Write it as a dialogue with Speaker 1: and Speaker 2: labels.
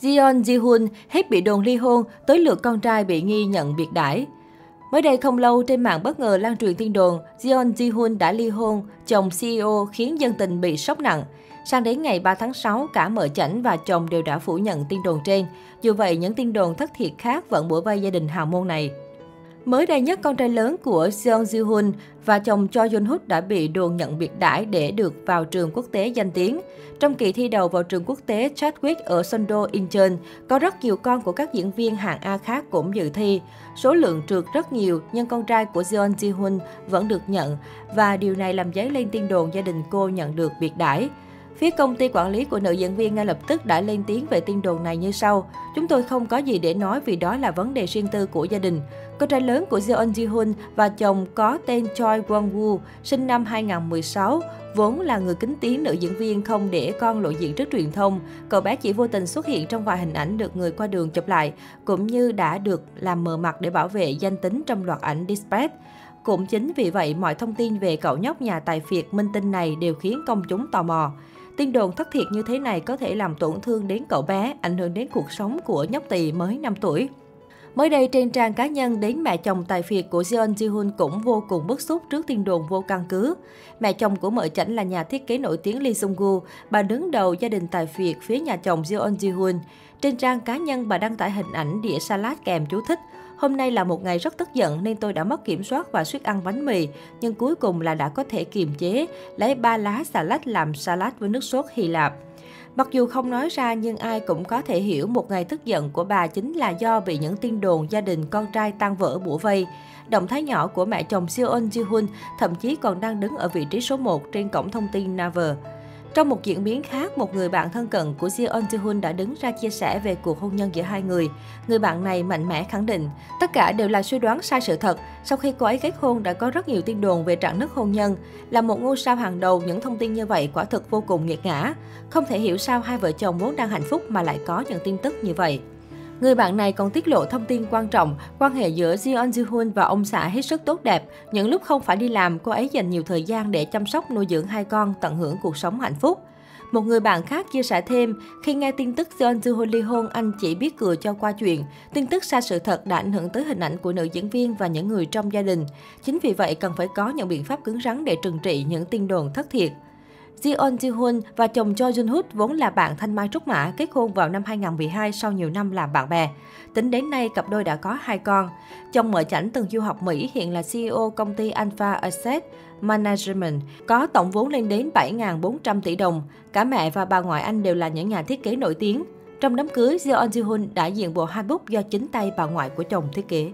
Speaker 1: Jeon Ji-hun hết bị đồn ly hôn, tới lượt con trai bị nghi nhận biệt đãi. Mới đây không lâu, trên mạng bất ngờ lan truyền tin đồn Jeon Ji-hun đã ly hôn, chồng CEO khiến dân tình bị sốc nặng. Sang đến ngày 3 tháng 6, cả mợ chảnh và chồng đều đã phủ nhận tin đồn trên. Dù vậy, những tin đồn thất thiệt khác vẫn bủa vây gia đình hào môn này. Mới đây nhất, con trai lớn của Seong Ji Hun và chồng Cho Jun Hook đã bị đồn nhận biệt đãi để được vào trường quốc tế danh tiếng. Trong kỳ thi đầu vào trường quốc tế Chadwick ở Sondo, Incheon, có rất nhiều con của các diễn viên hạng A khác cũng dự thi. Số lượng trượt rất nhiều, nhưng con trai của Jeon Ji Hun vẫn được nhận và điều này làm dấy lên tin đồn gia đình cô nhận được biệt đãi. Phía công ty quản lý của nữ diễn viên ngay lập tức đã lên tiếng về tin đồn này như sau. Chúng tôi không có gì để nói vì đó là vấn đề riêng tư của gia đình. Con trai lớn của Jeon Ji Hun và chồng có tên Choi Won Woo, sinh năm 2016, vốn là người kính tiếng nữ diễn viên không để con lộ diện trước truyền thông. Cậu bé chỉ vô tình xuất hiện trong vài hình ảnh được người qua đường chụp lại, cũng như đã được làm mờ mặt để bảo vệ danh tính trong loạt ảnh Dispatch. Cũng chính vì vậy, mọi thông tin về cậu nhóc nhà tài phiệt minh tinh này đều khiến công chúng tò mò. Tin đồn thất thiệt như thế này có thể làm tổn thương đến cậu bé, ảnh hưởng đến cuộc sống của nhóc tỳ mới 5 tuổi. Mới đây trên trang cá nhân đến mẹ chồng tài phiệt của Jeon Ji Hoon cũng vô cùng bức xúc trước tin đồn vô căn cứ. Mẹ chồng của mợ chảnh là nhà thiết kế nổi tiếng Lee Sung Gu, bà đứng đầu gia đình tài phiệt phía nhà chồng Jeon Ji Hoon. Trên trang cá nhân bà đăng tải hình ảnh đĩa salad kèm chú thích. Hôm nay là một ngày rất tức giận nên tôi đã mất kiểm soát và suýt ăn bánh mì, nhưng cuối cùng là đã có thể kiềm chế, lấy ba lá xà lách làm salad với nước sốt Hy Lạp. Mặc dù không nói ra nhưng ai cũng có thể hiểu một ngày tức giận của bà chính là do bị những tin đồn gia đình con trai tan vỡ bủa vây. Động thái nhỏ của mẹ chồng Seon Ji Hun thậm chí còn đang đứng ở vị trí số 1 trên cổng thông tin Naver. Trong một diễn biến khác, một người bạn thân cận của Jeon Ji-hun đã đứng ra chia sẻ về cuộc hôn nhân giữa hai người. Người bạn này mạnh mẽ khẳng định, tất cả đều là suy đoán sai sự thật. Sau khi cô ấy kết hôn đã có rất nhiều tin đồn về trạng nứt hôn nhân. Là một ngôi sao hàng đầu, những thông tin như vậy quả thực vô cùng nghiệt ngã. Không thể hiểu sao hai vợ chồng vốn đang hạnh phúc mà lại có những tin tức như vậy. Người bạn này còn tiết lộ thông tin quan trọng, quan hệ giữa Jeon Ji Hoon và ông xã hết sức tốt đẹp. Những lúc không phải đi làm, cô ấy dành nhiều thời gian để chăm sóc nuôi dưỡng hai con, tận hưởng cuộc sống hạnh phúc. Một người bạn khác chia sẻ thêm, khi nghe tin tức Jeon Ji Hoon ly hôn, anh chỉ biết cười cho qua chuyện. Tin tức sai sự thật đã ảnh hưởng tới hình ảnh của nữ diễn viên và những người trong gia đình. Chính vì vậy, cần phải có những biện pháp cứng rắn để trừng trị những tin đồn thất thiệt. Ji Eun Ji-hun và chồng Cho Jun-hoot vốn là bạn thanh mai trúc mã, kết hôn vào năm 2012 sau nhiều năm làm bạn bè. Tính đến nay, cặp đôi đã có hai con. Chồng mở chảnh từng du học Mỹ, hiện là CEO công ty Alpha Asset Management, có tổng vốn lên đến 7.400 tỷ đồng. Cả mẹ và bà ngoại anh đều là những nhà thiết kế nổi tiếng. Trong đám cưới, Jeon Ji-hun đã diện bộ hai bút do chính tay bà ngoại của chồng thiết kế.